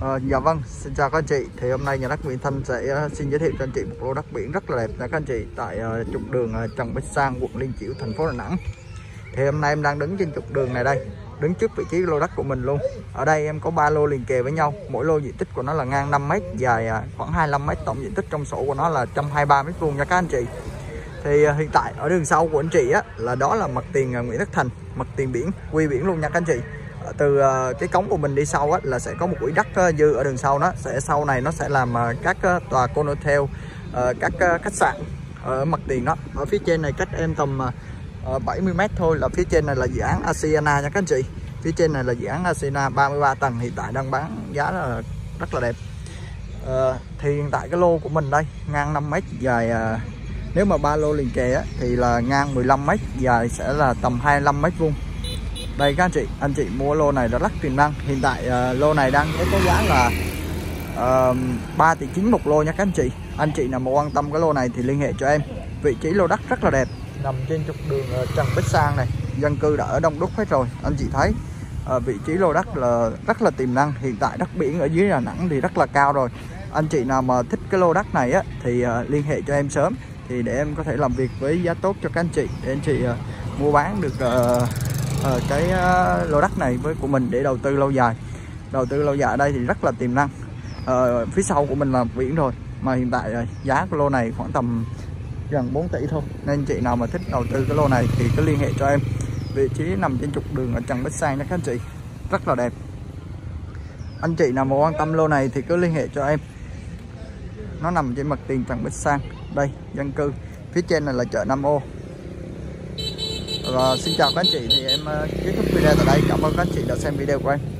À, dạ vâng, xin chào các anh chị. Thì hôm nay nhà đất Nguyễn Thanh sẽ ờ, xin giới thiệu cho anh chị một lô đất biển rất là đẹp nha các anh chị tại uh, trục đường uh, Trần bích Sang, quận Liên Chiểu, thành phố Đà Nẵng. Thì hôm nay em đang đứng trên trục đường này đây, đứng trước vị trí lô đất của mình luôn. Ở đây em có ba lô liền kề với nhau, mỗi lô diện tích của nó là ngang 5 m, dài uh, khoảng 25 m, tổng diện tích trong sổ của nó là 123 m vuông nha các anh chị. Thì uh, hiện tại ở đường sau của anh chị á là đó là mặt tiền uh, Nguyễn đức Thành, mặt tiền biển, quy biển luôn nha các anh chị từ ờ, cái cống của mình đi sau á, là sẽ có một quỹ đất ờ, dư ở đường sau nó. Sẽ sau này nó sẽ làm ờ, các tòa condotel các khách sạn ở mặt tiền đó. Ở phía trên này cách em tầm 70 m thôi. Là phía trên này là dự án Asiana nha các anh chị. Phía trên này là dự án Asiana 33 tầng. Hiện tại đang bán giá là rất là đẹp. Thì hiện tại cái lô của mình đây ngang 5 m dài nếu mà ba lô liền kề á, thì là ngang 15 m dài sẽ là tầm 25 m vuông đây các anh chị anh chị mua lô này là rất tiềm năng. Hiện tại uh, lô này đang có giá là uh, 3 tỷ 9 một lô nha các anh chị. Anh chị nào mà quan tâm cái lô này thì liên hệ cho em. Vị trí lô đất rất là đẹp. Nằm trên trục đường uh, Trần Bích Sang này. Dân cư đã ở đông đúc hết rồi anh chị thấy. Uh, vị trí lô đất là rất là tiềm năng. Hiện tại đất biển ở dưới Đà Nẵng thì rất là cao rồi. Anh chị nào mà thích cái lô đất này á thì uh, liên hệ cho em sớm. Thì để em có thể làm việc với giá tốt cho các anh chị. Để anh chị uh, mua bán được uh, uh, cái uh, lô đất này với của mình để đầu tư lâu dài. Đầu tư lâu dài ở đây thì rất là tiềm năng. Uh, phía sau của mình là biển rồi mà hiện tại uh, giá của lô này khoảng tầm gần 4 tỷ thôi. Nên chị nào mà thích đầu tư cái lô này thì cứ liên hệ cho em. Vị trí nằm trên trục đường ở Trần bích Sang nha các anh chị. Rất là đẹp. Anh chị nào mà quan tâm lô này thì cứ liên hệ cho em. Nó nằm trên mặt tiền Trần bích Sang. Đây dân cư. Phía trên này là chợ Nam Ô và xin chào các anh chị. Thì em ờ, kết thúc video tại đây. Cảm ơn các anh chị đã xem video của em.